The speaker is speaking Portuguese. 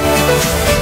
Música